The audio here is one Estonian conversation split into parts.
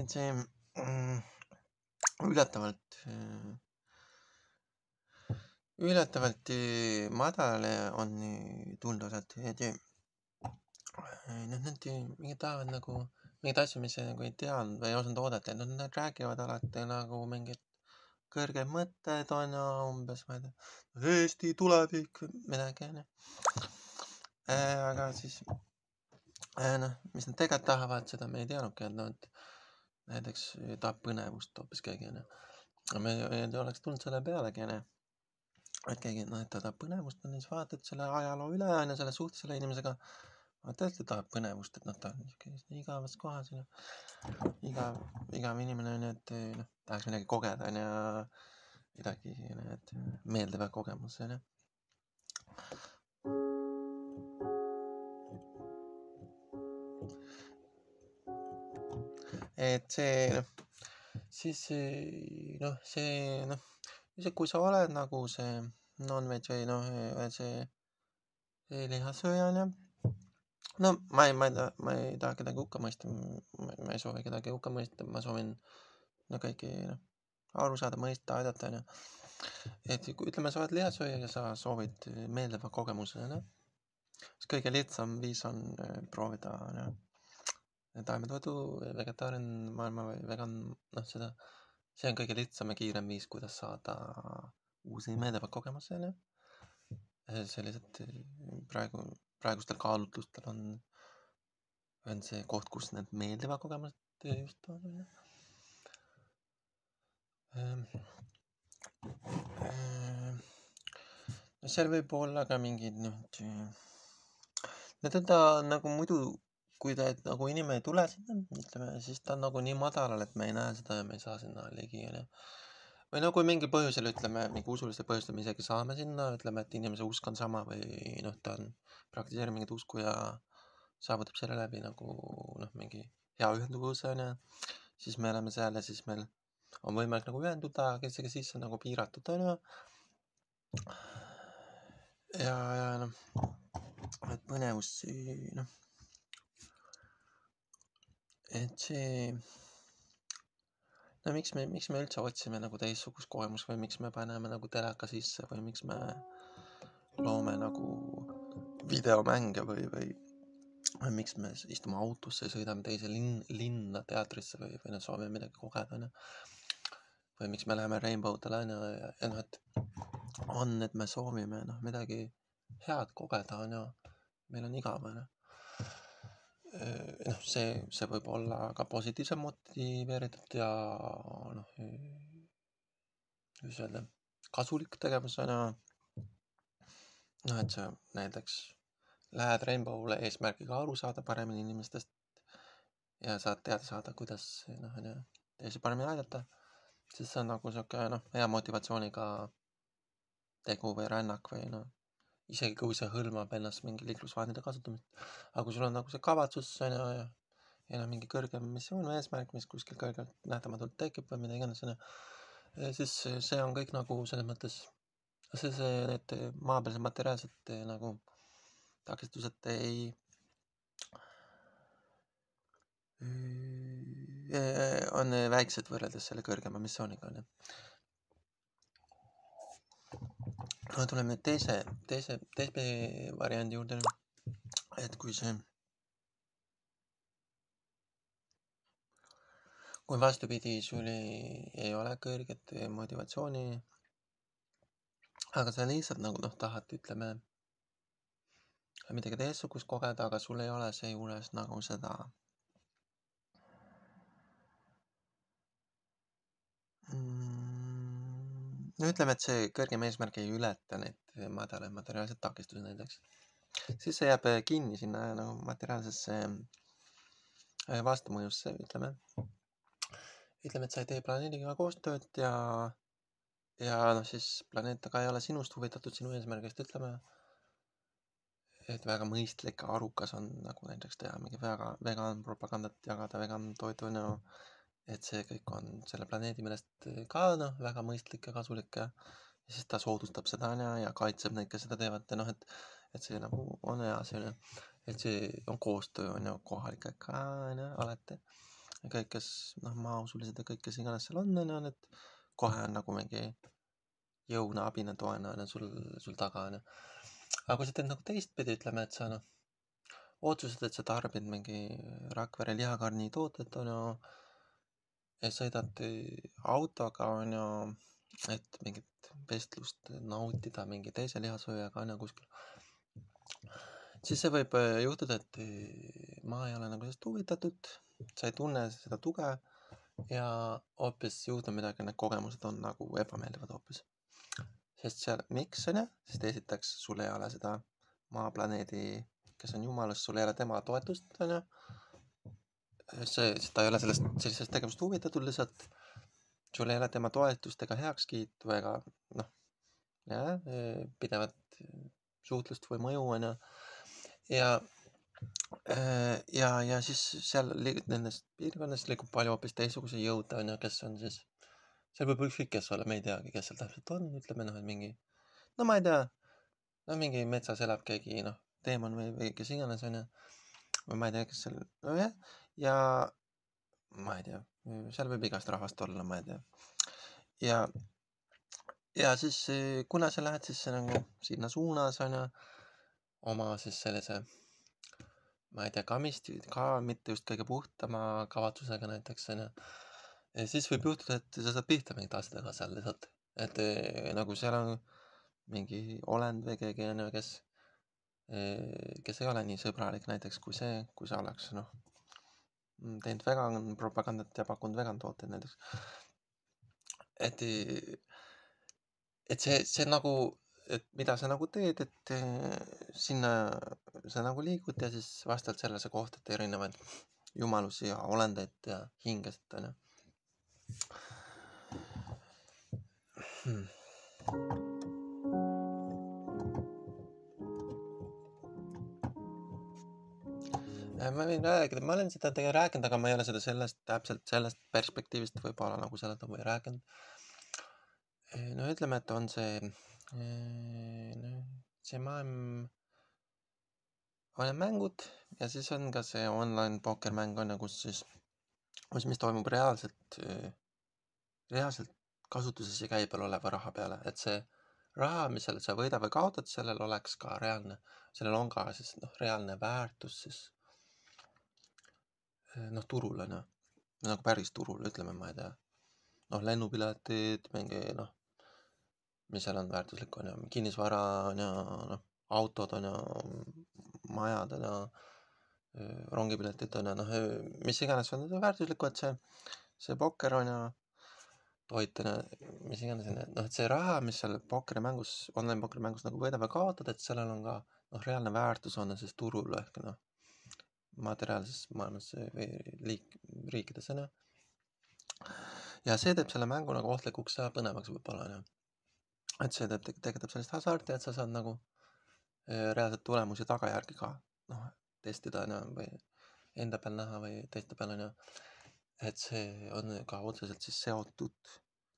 et see mm, üllatavalt, üllatavalt madal on tunduvalt, et noh, nad mingid tahavad nagu mingeid asju, mis nagu ei teadnud või ei osanud oodata, et noh, nad räägivad alati nagu mingid kõrged mõtted on ju umbes, ma ei tea, Eesti tulevik, midagi onju. aga siis noh, mis nad tegelikult tahavad, seda me ei teadnudki, et nad näiteks tahab põnevust hoopis keegi onju. me ei oleks tulnud selle pealegi onju. et keegi, noh, et ta tahab põnevust, siis vaatad selle ajaloo üle onju, selle suhte selle inimesega. tõesti tahab põnevust, et noh, ta on niisugune igavas kohas onju. igav, igav inimene onju, et noh, tahaks midagi kogeda onju. midagi, et meeldiva kogemuse onju. Et see noh, siis noh, see noh, see, kui sa oled nagu see non-veg või noh, see, see lihasööja onju. no ma ei, ma ei taha, ma ei taha kedagi hukka mõista, ma ei soovi kedagi hukka mõista, ma soovin no kõiki noh, aru saada, mõista, aidata onju. et kui ütleme, sa oled lihasööja ja sa soovid meeldiva kogemuse onju, siis kõige lihtsam viis on äh, proovida onju taimetoidu, vegetarian maailma või vegan, noh, seda, see on kõige lihtsam ja kiirem viis, kuidas saada uusi meeldivaid kogemusi, onju. sellised praegu, praegustel kaalutlustel on, on see koht, kus need meeldivad kogemused just on, onju. no seal võib olla ka mingid, noh, need on ta nagu muidu kui ta nagu inimene ei tule sinna, ütleme, siis ta on nagu nii madalal, et me ei näe seda ja me ei saa sinna ligi, onju. või no kui mingil põhjusel, ütleme, mingi usulistel põhjustel me isegi saame sinna, ütleme, et inimese usk on sama või noh, ta on, praktiseerib mingit usku ja saavutab selle läbi nagu noh, mingi hea ühenduvuse onju, siis me oleme seal ja siis meil on võimalik nagu ühenduda, aga isegi siis on nagu piiratud onju. ja, ja noh, et põnevus noh et see, no miks me, miks me üldse otsime nagu teistsugust kogemust või miks me paneme nagu teleka sisse või miks me loome nagu videomänge või, või, või miks me istume autosse sõidame teise linn, linna teatrisse või, või noh, soovime midagi kogeda, onju. või miks me läheme Rainbow onju, ja, ja noh, et on, et me soovime noh, midagi head kogeda, onju. meil on igav, onju noh, see, see võib olla ka positiivselt motiveeritud ja noh, kuidas öelda, kasulik tegevus on ju. noh, et sa näiteks lähed Rainbow'le eesmärgiga aru saada paremini inimestest ja saad teada saada, kuidas noh, on ju, teisi paremini aidata, siis see on nagu sihuke noh, hea motivatsiooniga tegu või rännak või noh isegi kui see hõlmab ennast mingi liiklusvahendite kasutamist. aga kui sul on nagu see kavatsus on ju ja, ja noh, mingi kõrgem missioon või eesmärk, mis kuskil kõrgelt nähtamatult tekib või mida iganes on ju, siis see on kõik nagu selles mõttes, see, see, need maapealsed materiaalsed nagu takistused ei on väiksed võrreldes selle kõrgema missiooniga onju aga tuleme nüüd teise, teise, teise variandi juurde. et kui see, kui vastupidi, sul ei, ei ole kõrget motivatsiooni, aga sa lihtsalt nagu noh, tahad, ütleme, midagi teistsugust kogeda, aga sul ei ole seejuures nagu seda mm, no ütleme, et see kõrgem eesmärk ei ületa neid madalaid materiaalseid takistusi näiteks, siis see jääb kinni sinna nagu materiaalsesse äh, vastumõjusse, ütleme. ütleme, et sa ei tee planeediga koostööd ja, ja noh, siis planeet aga ei ole sinust huvitatud, sinu eesmärgist, ütleme. et väga mõistlik ja arukas on nagu näiteks teha mingi väga vegan propagandat, jagada vegan toitu on ju et see kõik on selle planeedi meelest ka noh, väga mõistlik ja kasulik ja, ja siis ta soodustab seda onju ja kaitseb neid, kes seda teevad ja noh, et, et see nagu on hea selline, et see on koostöö on ju kohalikega onju alati. kõik, kes noh, maausulised ja kõik, kes iganes seal on, onju, need kohe on nagu mingi jõuna, abina, toena onju sul, sul taga onju. aga kui sa teed nagu teistpidi, ütleme, et sa noh, otsustad, et sa tarbid mingi Rakvere lihakarni toodet onju ja sõidad autoga onju, et mingit vestlust nautida mingi teise lihasööjaga onju kuskil siis see võib äh, juhtuda, et äh, ma ei ole nagu sellest huvitatud, sa ei tunne seda tuge ja hoopis juhtub midagi, need kogemused on nagu ebameeldivad hoopis. sest seal, miks on ju, sest esiteks sul ei ole seda maaplaneedi, kes on jumalus, sul ei ole tema toetust, on ju. See, ta ei ole sellest, sellisest tegevusest huvitatud lihtsalt. sul ei ole tema toetust ega heakskiitu ega noh, pidevat suhtlust või mõju, on ju ja ja, ja siis seal liigub nendest piirkonnast liigub palju hoopis teistsuguseid jõude onju, kes on siis, seal võib ükskõik kes olla, me ei teagi, kes seal täpselt on, ütleme noh, et mingi, no ma ei tea, no mingi metsas elab keegi noh, teemon või, või kes iganes onju. või ma ei tea, kes seal, nojah, ja ma ei tea, seal võib igast rahvast olla, ma ei tea. ja, ja siis kuna sa lähed siis nagu sinna suunas onju oma siis sellise, ma ei tea, kamist ka mitte just kõige puhtama kavatsusega näiteks onju. siis võib juhtuda, et sa saad pihta mingite asjadega seal lihtsalt, et eh, nagu seal on mingi olend või keegi onju, kes, eh, kes ei ole nii sõbralik näiteks kui see, kui sa oleks noh, teinud vegan propagandat ja pakkunud vegan tooteid näiteks. et, et see, see nagu et mida sa nagu teed, et eh, sinna sa nagu liigud ja siis vastavalt sellele sa kohtad erinevaid jumalusi ja olendeid ja hingesid, onju hmm.. Ma võin rääkida, ma olen seda tegelikult rääkinud, aga ma ei ole seda sellest, täpselt sellest perspektiivist võib-olla nagu selle tõttu ei rääkinud. Äh, no ütleme, et on see noh, see maailm, on mängud ja siis on ka see online pokkermäng on ju, kus siis, kus, mis toimub reaalselt, reaalselt kasutuses ja käibel oleva raha peale, et see raha, mis seal sa võidad või kaotad, sellel oleks ka reaalne, sellel on ka siis noh, reaalne väärtus siis noh, turul on ju, nagu päris turul, ütleme, ma ei tea, noh, lennupiletid, mingi noh mis seal on väärtuslik, on ju, kinnisvara on ju, noh, autod on ju, majad on ju, rongipiletid on ju, noh, mis iganes on väärtuslikud, see, see pokker on ju, toit on ju, mis iganes on ju, noh, et see raha, mis seal pokkerimängus, online pokkerimängus nagu võidab või kaotad, et sellel on ka noh, reaalne väärtus on siis turul ehk noh, materiaalses maailmas või liik-, riikides on ju. ja see teeb selle mängu nagu ohtlikuks ja põnevaks võib-olla on ju et see teeb, tekitab sellist hasarti, et sa saad nagu äh, reaalselt tulemusi tagajärgi ka noh, testida onju või enda peal näha või teiste peal onju. et see on ka otseselt siis seotud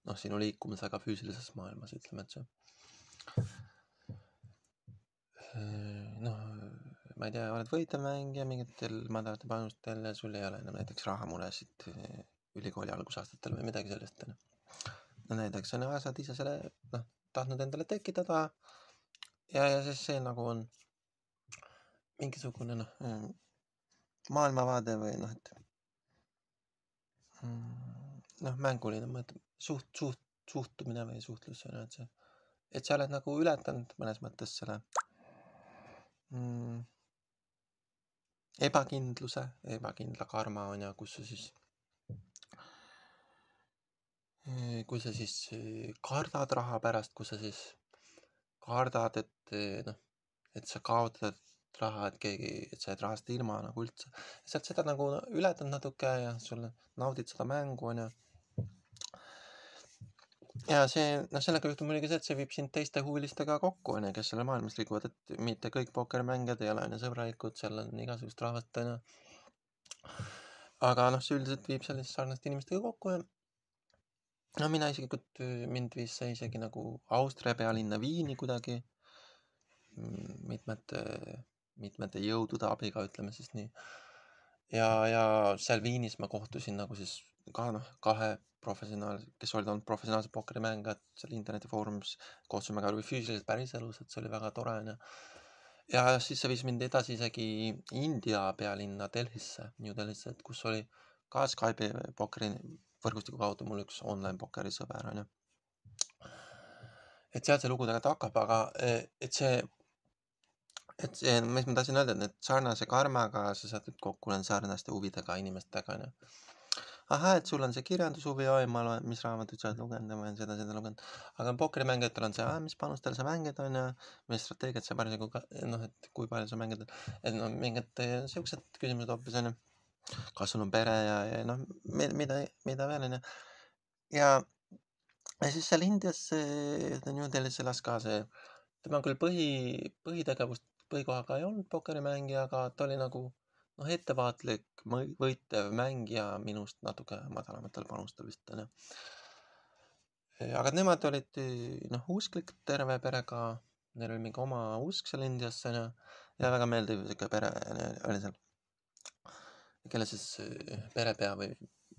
noh, sinu liikumisega füüsilises maailmas, ütleme, et see. Noh, ma ei tea, oled võitlemängija mingitel madalatel panustel ja sul ei ole enam näiteks rahamuresid äh, ülikooli algusaastatel või midagi sellist onju. no näiteks on ju, saad ise selle noh tahtnud endale tekitada. ja, ja siis see nagu on mingisugune noh, mm, maailmavaade või noh, et mm, noh, mänguline mõte, suht, suht, suhtumine või suhtlus on ju, et see, et sa oled nagu ületanud mõnes mõttes selle mm, ebakindluse, ebakindla karma on ju, kus sa siis Äh, kui sa siis äh, kardad raha pärast, kui sa siis kardad, et äh, noh, et sa kaotad raha, et keegi, et sa jääd rahast ilma nagu üldse. sealt seda nagu ületad natuke ja sul naudid seda mängu onju. Ja see, noh, sellega juhtub muidugi see, et see viib sind teiste huvilistega kokku onju, kes seal maailmas liiguvad, et mitte kõik pokkerimängijad ei ole onju sõbralikud, seal on igasugust rahvast onju. aga noh, see üldiselt viib selliste sarnaste inimestega kokku ja no mina isiklikult, mind viis see isegi nagu Austria pealinna Viini kuidagi mitmete, mitmete jõudude abiga, ütleme siis nii. ja, ja seal Viinis ma kohtusin nagu siis ka noh, kahe professionaal, kes olid olnud professionaalsed pokkerimängijad seal internetifoorumis, kohtusime ka füüsiliselt päriselus, et see oli väga tore onju. ja siis see viis mind edasi isegi India pealinna Delhisse, New Delhisse, et kus oli ka Skype'i pokkeri võrgustiku kaudu mul üks online pokkeri sõber onju. et sealt see lugu tegelikult hakkab, aga eh, et see, et see, mis ma tahtsin öelda, et need sarnase karmaga sa satud kokku sarnaste huvidega inimestega onju. ahah, et sul on see kirjandushuvi, oi ma loen, mis raamatuid sa oled lugenud ja ma olen seda, seda lugenud. aga pokkerimängijatel on see, mis panustel sa mängid onju, mis strateegiat sa parasjagu ka noh, et kui palju sa mängid, et no mingid eh, siuksed küsimused hoopis onju. kas sul on pere ja, ja noh, mida, mida veel onju. ja, ja siis seal Indias see New Delhis elas ka see, tema küll põhi, põhitegevust põhikohaga ei olnud pokkerimängija, aga ta oli nagu noh, ettevaatlik, võitev mängija minust natuke madalamatel panustel vist onju. aga nemad olid noh, usklik terve perega, neil oli mingi oma usk seal Indias onju ja väga meeldiv siuke pere oli seal. kelle siis eh, perepea või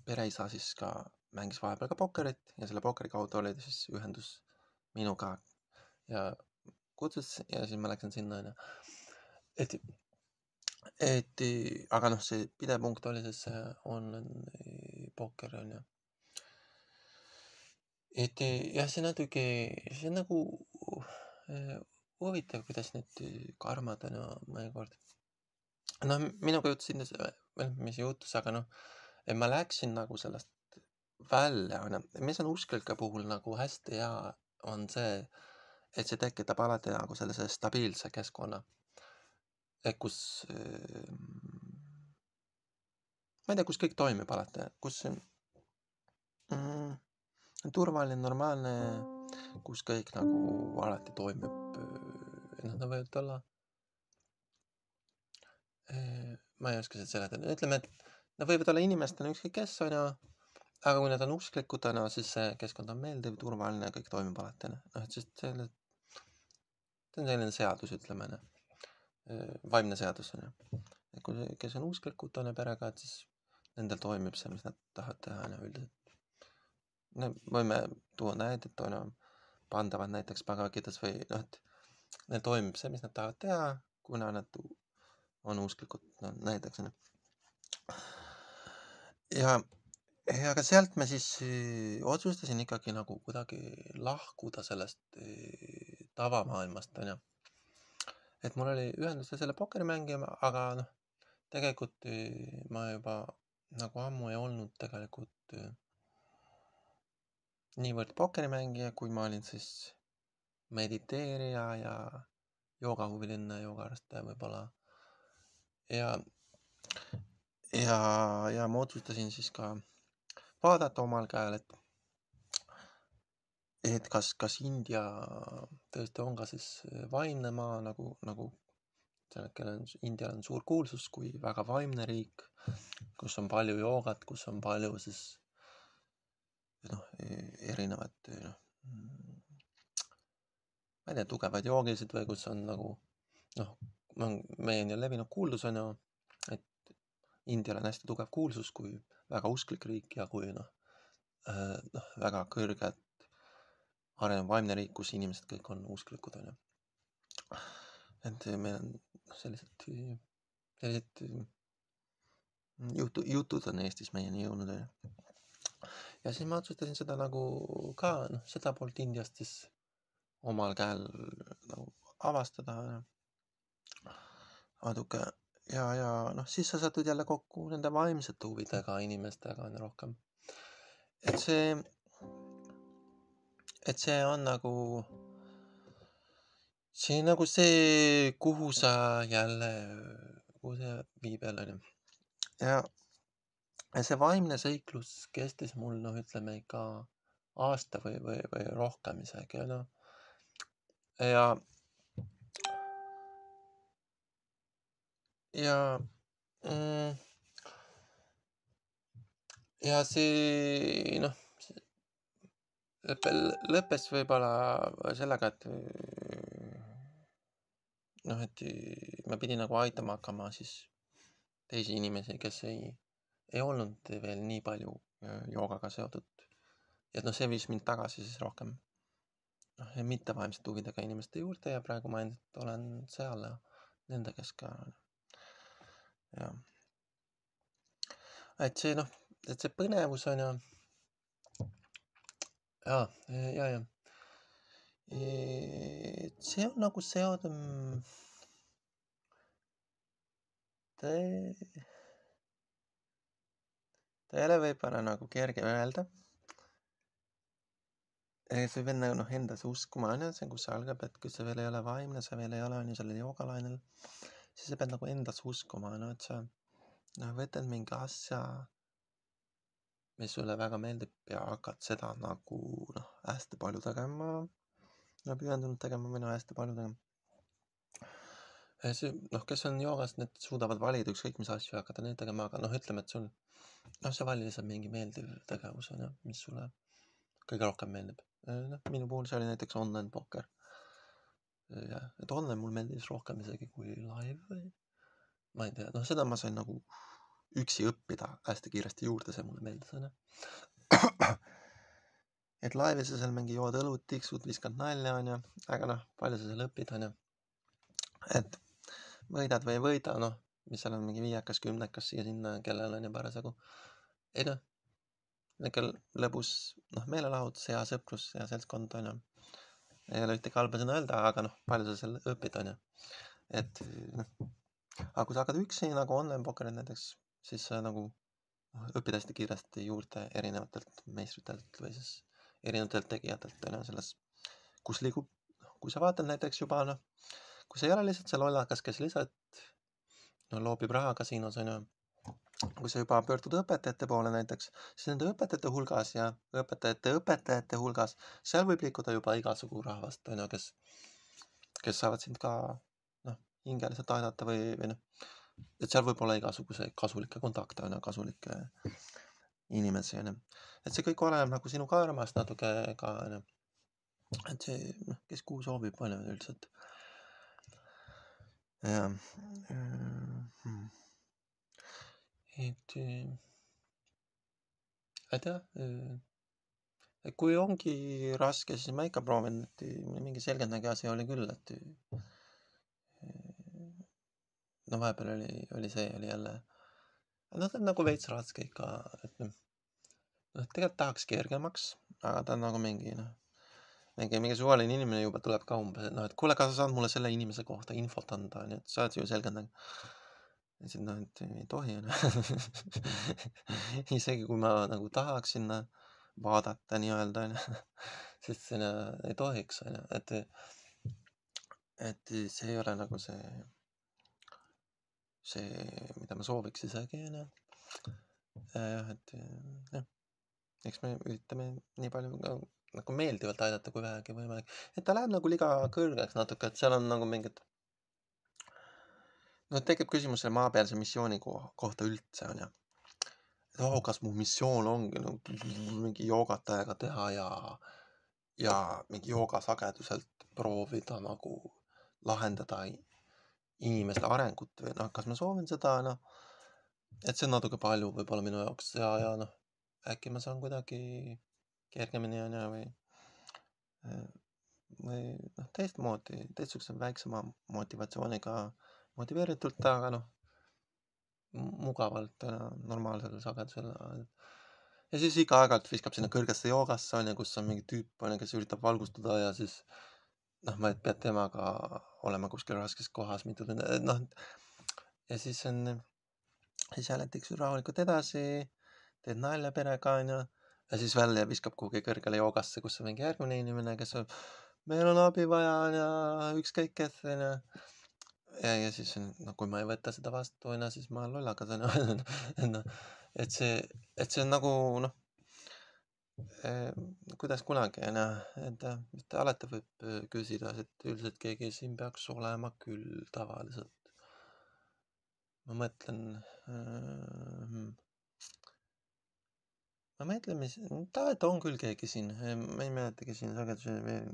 pereisa siis ka mängis vahepeal ka pokkerit ja selle pokkeri kaudu oli ta siis ühendus minuga ja kutsus ja siis ma läksin sinna onju. et, et aga noh, see pidev punkt oli siis see online pokker onju. et jah, see natuke, see on nagu eh, huvitav, kuidas need karmad on ju mõnikord. noh, minuga juhtus Indias, või noh, mis juhtus, aga noh, ma läksin nagu sellest välja onju, mis on usklike puhul nagu hästi hea, on see, et see tekitab alati nagu sellise stabiilse keskkonna. Kus äh, ma ei tea, kus kõik toimib alati, kus mm, turvaline, normaalne, kus kõik nagu alati toimib. noh, nad võivad olla. ma ei oska seda seletada, ütleme, et nad võivad olla inimestena ükskõik kes onju. aga kui nad on usklikud onju, siis see keskkond on meeldiv, turvaline, kõik toimib alati onju. noh, et siis selle, see on selline seadus, ütleme onju. Vaimne seadus onju. et kui, kes on usklikud onju perega, et siis nendel toimib see, mis nad tahavad teha onju üldiselt. no võime tuua näidet onju, pandavad näiteks pagakides või noh, et neil toimib see, mis nad tahavad teha, kuna nad on usklikud, no näiteks onju. ja, ja aga sealt me siis eh, otsustasin ikkagi nagu kuidagi lahkuda sellest eh, tavamaailmast onju. Et mul oli ühendus selle pokkerimängijaga, aga noh, tegelikult eh, ma juba nagu ammu ei olnud tegelikult eh, niivõrd pokkerimängija, kui ma olin siis mediteerija ja joogahuviline, joogaharrastaja võib-olla. ja, ja, ja ma otsustasin siis ka vaadata omal käel, et, et kas, kas India tõesti on ka siis vaimne maa nagu, nagu sellel, kellel on, Indial on suur kuulsus kui väga vaimne riik, kus on palju joogat, kus on palju siis noh, erinevat noh, ma ei tea, tugevaid joogisid või kus on nagu noh, meieni on levinud kuuldus on ju, et Indial on hästi tugev kuulsus kui väga usklik riik ja kui noh, noh, väga kõrget arenev vaimne riik, kus inimesed kõik on usklikud on ju. et meil on sellised, sellised jutu, jutud on Eestis meieni jõudnud on ju. ja siis ma otsustasin seda nagu ka noh, seda poolt Indiast siis omal käel nagu avastada natuke ja, ja noh, siis sa satud jälle kokku nende vaimsete huvidega inimestega on ju rohkem. et see, et see on nagu, see nagu see, kuhu sa jälle, kuhu see viib jälle ja, ja see vaimne seiklus kestis mul noh, ütleme ikka aasta või, või, või rohkem isegi onju. ja, ja mm, ja see noh, lõppes võib-olla sellega, et noh, et ma pidin nagu aitama hakkama siis teisi inimesi, kes ei, ei olnud veel nii palju äh, joogaga seotud. et noh, see viis mind tagasi siis rohkem noh, mittevaimsete huvidega inimeste juurde ja praegu ma endiselt olen seal ja nende keskel. jah. et see noh, et see põnevus on ju. Ja, ja, ja. see on nagu mm, ta ei, ta ei ole võib-olla nagu kerge öelda. see võib enne noh endas uskuma on ju, see, kus see algab, et kui sa veel ei ole vaimne, sa veel ei ole on ju sellel joogalainel, siis sa pead nagu endas uskuma, no et sa noh, võtad mingi asja, mis sulle väga meeldib ja hakkad seda nagu noh, hästi palju tegema. no pühendunult tegema või no hästi palju tegema see noh, kes on joogas, need suudavad valida ükskõik mis asju ja hakata neid tegema, aga noh, ütleme, et sul noh, sa valid lihtsalt mingi meeldiv tegevus on ju, mis sulle kõige rohkem meeldib. noh, minu puhul see oli näiteks online pokker. jah, et online mulle meeldis rohkem isegi kui live või ma ei tea, noh, seda ma sain nagu üksi õppida hästi kiiresti juurde, see mulle meeldis onju. et laivis sa seal mingi jood õlut, tiksud, viskad nalja onju, aga noh, palju sa seal õpid onju. et võidad või ei võida, noh, mis seal on mingi viiekas, kümnekas siia-sinna, kellel on ju parasjagu. ei noh, niisugune lõbus, noh, meelelahutus, hea sõprus, hea seltskond on ju. ei ole ühtegi halba sõna öelda, aga noh, palju sa seal õpid, on ju. et noh, aga kui sa hakkad üksi nagu online pokkerit näiteks, siis sa nagu noh, õpid hästi kiiresti juurde erinevatelt meistritelt või siis erinevatelt tegijatelt on ju selles, kus liigub, noh, kui sa vaatad näiteks juba noh kui sa ei ole lihtsalt see lollakas, kes lihtsalt no loobib raha kasiinos onju. kui sa juba pöördud õpetajate poole näiteks, siis nende õpetajate hulgas ja õpetajate õpetajate hulgas, seal võib liikuda juba igasugu rahvast onju, kes, kes saavad sind ka noh, hingeliselt aidata või, või noh, et seal võib olla igasuguseid kasulikke kontakte onju, kasulikke inimesi onju. et see kõik oleneb nagu sinu karmast natuke ka onju. et see noh, kes kuhu soovib onju üldiselt jah, hmm. et, et jah, et kui ongi raske, siis ma ikka proovin, et mingi selgeltnägija asi oli küll, et no vahepeal oli, oli see, oli jälle, noh, ta on nagu veits raske ikka, et noh, noh, tegelikult tahaks kergemaks, aga ta on nagu mingi noh mingi, mingi suvaline inimene juba tuleb ka umbes, et noh, et kuule, kas sa saad mulle selle inimese kohta infot anda, onju, et sa oled ju selgelt nagu. ja siis noh, et ei tohi onju. isegi kui ma nagu tahaks sinna vaadata nii-öelda onju, siis sinna ei tohiks onju, et, et see ei ole nagu see, see, mida ma sooviks isegi onju. jah, et jah, eks me üritame nii palju ka nagu meeldivalt aidata, kui vähegi võimalik. et ta läheb nagu liiga kõrgeks natuke, et seal on nagu mingid noh, tekib küsimus selle maapealse missiooni kohta üldse onju. et oh, kas mu missioon ongi nagu mingi joogat täiega teha ja, ja mingi jooga sageduselt proovida nagu lahendada inimeste arengut või noh, kas ma soovin seda, noh. et see on natuke palju võib-olla minu jaoks ja, ja noh, äkki ma saan kuidagi kergemini on ju või, või noh, teistmoodi, teistsuguse väiksema motivatsiooniga motiveeritult, aga noh, mugavalt ju, normaalsel sagedusel. ja siis ikka aeg-ajalt viskab sinna kõrgesse joogasse on ju, kus on mingi tüüp on ju, kes üritab valgustada ja siis noh, ma pead temaga olema kuskil raskes kohas mitu tundi, noh. ja siis on, siis jälle tiksud rahulikult edasi, teed nalja perega onju ja siis välja viskab kuhugi kõrgele joogasse, kus on mingi järgmine inimene, kes on, meil on abi vaja ja ükskõik kes onju. ja, ja siis no kui ma ei võta seda vastu onju, siis ma lollakas onju noh, et see, et see on nagu noh kuidas kunagi onju, et, et alati võib küsida, et üldiselt keegi siin peaks olema küll tavaliselt. ma mõtlen äh, ma mõtlen, mis, ta, ta on küll keegi siin, ma ei mäletagi siin sageduse veel,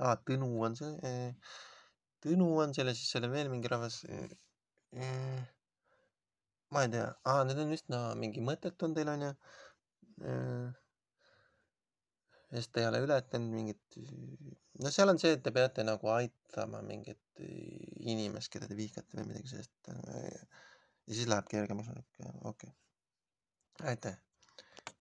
aa, Tõnu on see, Tõnu on selle, siis seal on veel mingi rahvas. ma ei tea, aa, need on üsna mingi mõttetud teil onju. Sest te ei ole ületanud mingit, no seal on see, et te peate nagu aitama mingit inimest, keda te vihkate või midagi sellist. ja siis läheb kergemaks, okei okay., aitäh